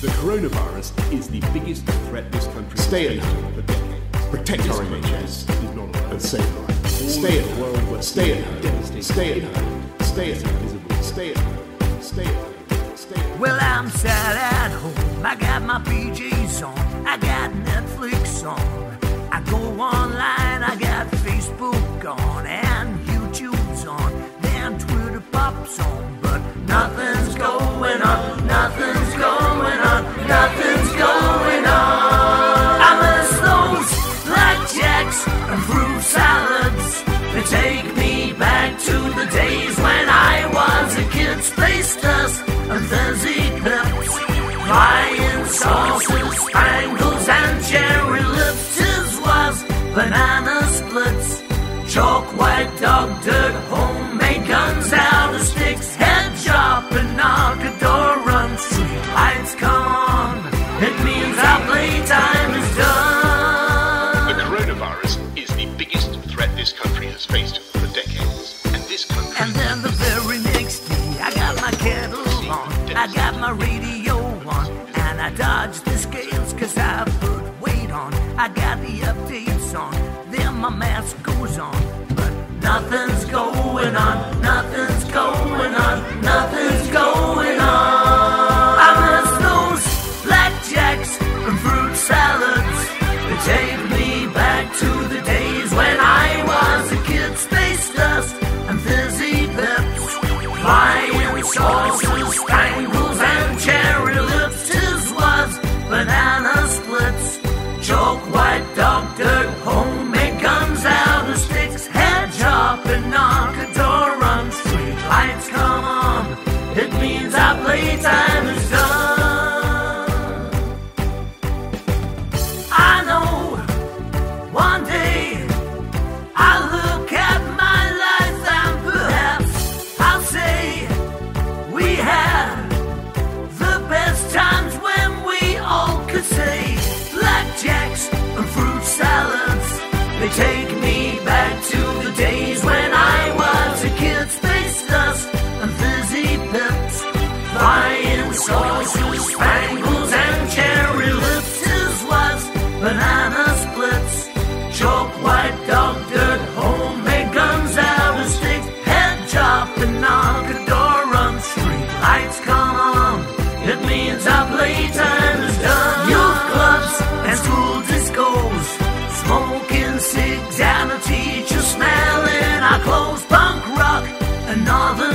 The coronavirus is the biggest threat this country Stay has at faced home. for decades. Protect This our country NHS is not allowed. and save lives. Stay at home. Stay at home. Stay at home. Stay at home. Stay at home. Stay at home. Stay at home. Well, I'm sat at home. I got my PJs on. I got Netflix on. I go online. I got Facebook on and banana splits. Chalk white dog dirt, homemade guns out of sticks. Head and knock a door, run. Street lights come on. It means our playtime is done. The coronavirus is the biggest threat this country has faced for decades. And this country And then the very next day, I got my kettle on, I got my radio on, and I dodged the scales cause I put weight on. I got the then mask goes on, but nothing's going on, nothing's going on, nothing's going on. I miss those blackjacks and fruit salads. They take me back to the days when I was a kid. Space dust and fizzy pips, flying saucers, spangles, and cherry lips. Tiswas banana splits, chalk white dog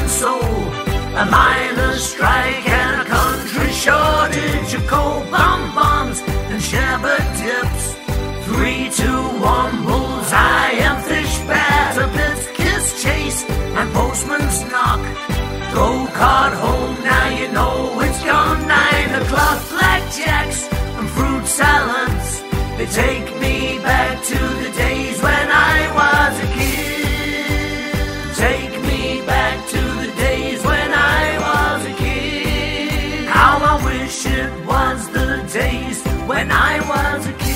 northern soul, a miners' strike and a country shortage of coal bonbons and sherbet dips. Three, two, one, bullseye and fish batter bits, kiss chase and postman's knock. Go card home, now you know it's gone nine o'clock. Blackjacks and fruit salads, they take me back to the wish it was the days when I was a kid.